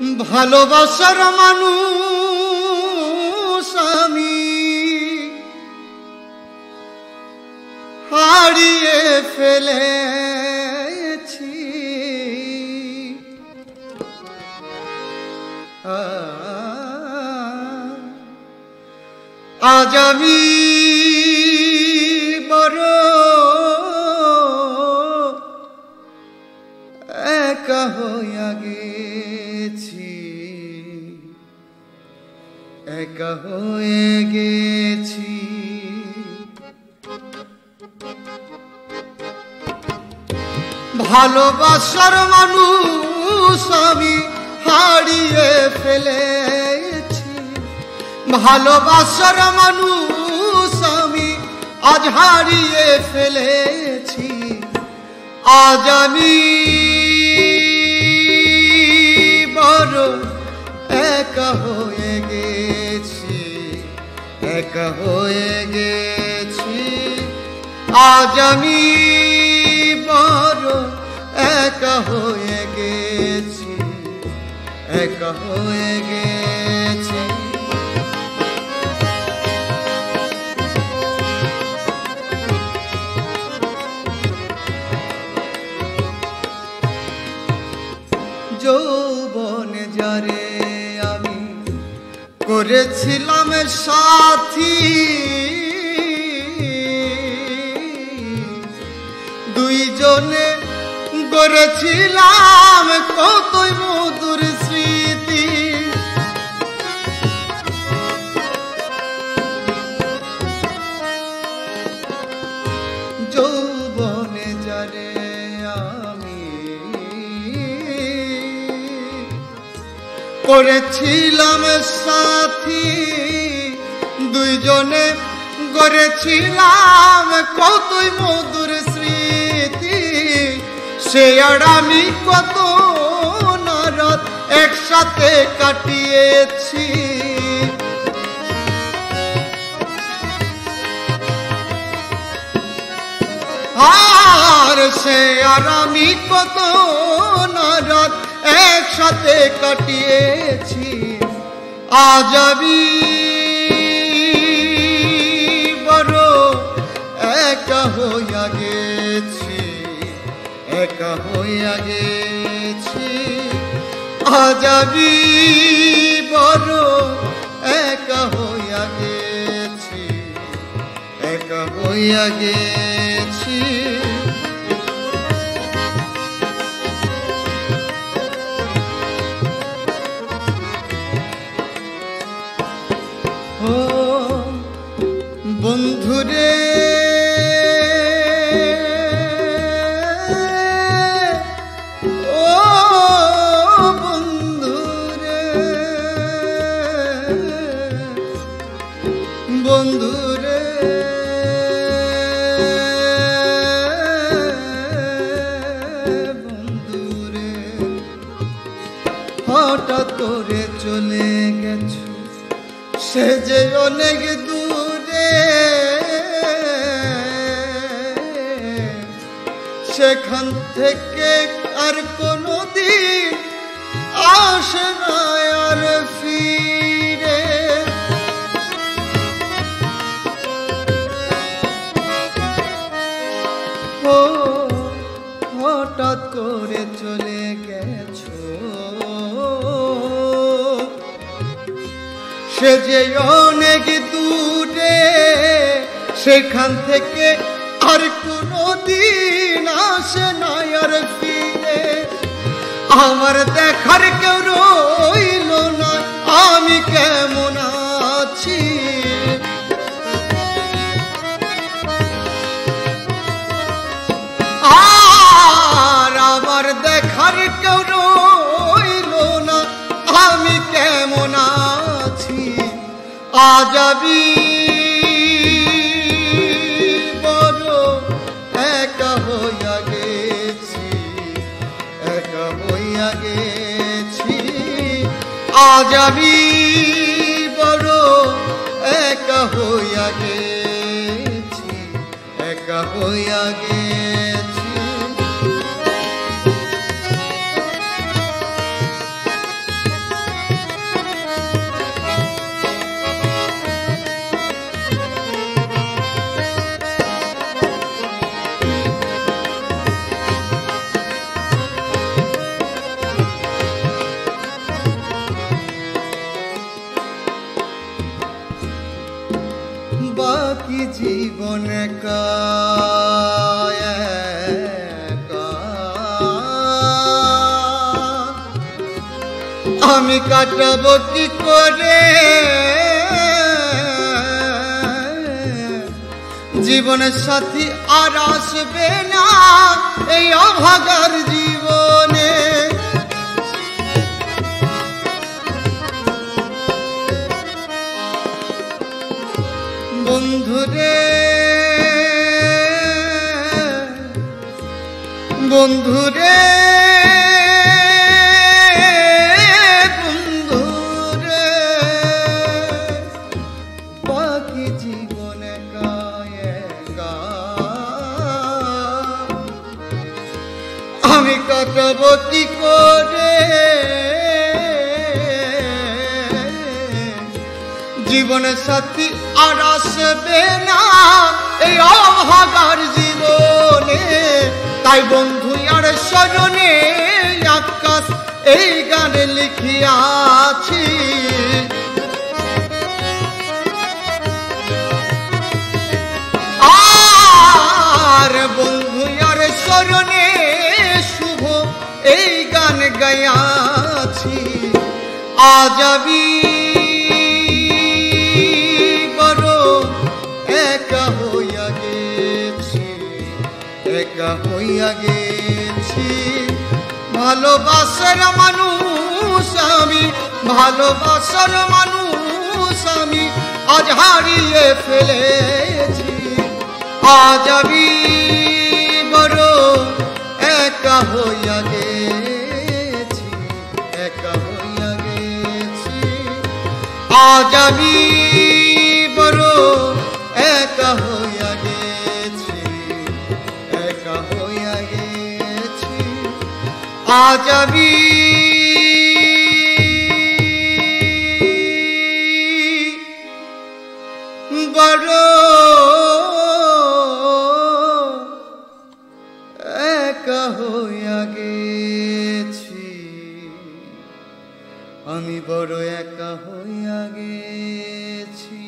ভালোবাসার মানুষ আমি। হারিয়ে ফেলেছি। আজ আমি একা হইয়া গেছি। একা হয়ে গেছি। ভালোবাসার মানুষ আমি হারিয়ে ফেলেছি। ভালোবাসার মানুষ আমি আজ হারিয়ে ফেলেছি। আজ আমি হয়ে গেছি, একা হয়ে গেছি। আজ আমি বড় একা হয়ে গেছি, একা হয়ে গেছি। যৌবনে যারে করেছিলাম সাথী। দুইজনে করেছিলাম করেছিলাম সাথী। দুইজনে গড়েছিলাম কতই মধুর স্মৃতি। সে আর আমি কত নারদ একসাথে কাটিয়েছি। আর সে আর আমি কত একসাথে কাটিয়েছি আজ আমি বড় একা হইয়া গেছি, একা হইয়া গেছি। আজ আমি বড় একা হইয়া গেছি, একা হইয়া গেছি। বন্ধুরে হঠাৎ করে চলে গেছো। সে যে অনেক দূরে সেখান থেকে আর কোনো দিন আসে না আর ফিরে। ও, হঠাৎ করে চলে গেছো। সে যে অনেক দূরে, সেখান থেকে আর কোনো দিন আসে না আর ফিরে। আমার দেখার কেউ রইল না, আমি কেমন আছি? আমার দেখার কেউ রইল না, আমি কেমন আছি? আজ গেছি আজ আমি বড় একা হইয়া গেছি একা হইয়া গেছি। জীবন। আমি কাটাবো কি করে জীবনের সাথী আর আসবে না এই অভাগার জীবনে বন্ধুরে বন্ধুরে। বাকি জীবনে আমি কাটাবো করে? জীবনের সাথী আর আসবে না, এই অভাগার জীবনে। তাই বন্ধু স্মরণে আকাশ এই গানে লিখিয়াছি। আর বন্ধু, আর স্মরণে শুভ এই গান গায়াছি আজাবি হইয়া গেছি, একা হইয়া গেছি। ভালোবাসার মানুষ আমি, ভালোবাসার মানুষ আমি, আজ হারিয়ে ফেলেছি। আজ আমি বড় একা হইয়া গেছি, একা হইয়া গেছি। আজ আমি আজ বড় একা হইয়া গেছি। আমি বড় একা হইয়া গেছি।